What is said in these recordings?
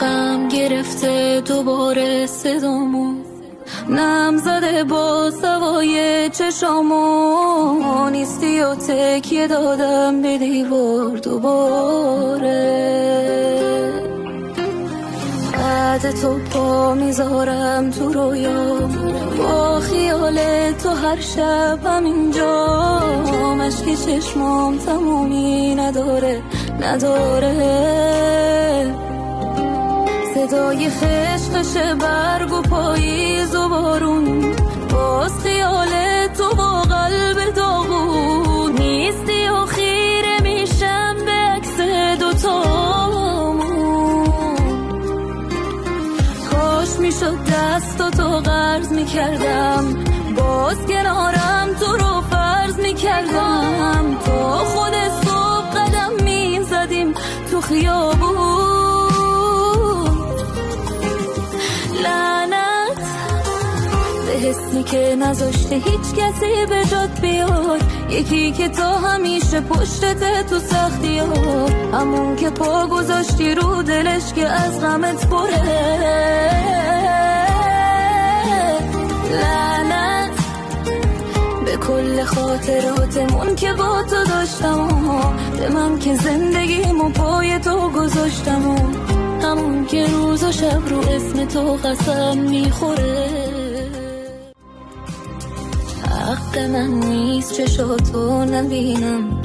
غم گرفته دوباره صدامو. نم زده با سوای چشامو. نیستی و تکیه دادم به دیوار دوباره. بعد تو پا می‌ذارم تو رویا با خیال تو هر شب همینجا. مشکی چشمام تمومی نداره نداره. صدای خشخش برگ و پاییز و بارون. باز خیال تو با قلب داغون. نیستی و خیره میشم به عکس دوتامون کاش می‌شد دست تو قرض می‌کردم. باز کنارم تو رو فرض می‌کردم. تا خود صبح قدم می‌زدیم تو خیابون. حسی که نذاشته هیچ کسی به جاد بیاد. یکی که تا همیشه پشتت تو سختی ها. همون که پا گذاشتی رو دلش که از غمت پره لعنت به کل خاطراتمون که با تو داشتم به من که زندگیمو پای تو گذاشتم همون که روز و شب رو اسم تو قسم می‌خوره. حق من نیست چشاتو نبینم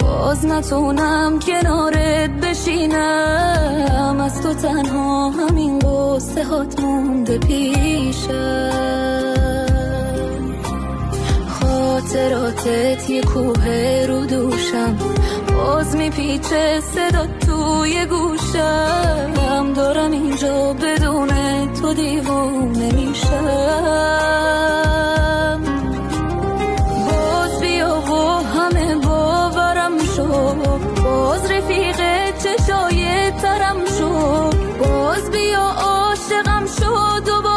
باز نتونم کنارت بشینم. از تو تنها همین قصه هات مونده پیشم. خاطراتت یه کوه رو دوشم. باز میپیچه صدا توی گوشم. دارم اینجا بدون تو دیوونه میشم. باز رفیق چشای ترم شو باز بیا عاشقم شو دوباره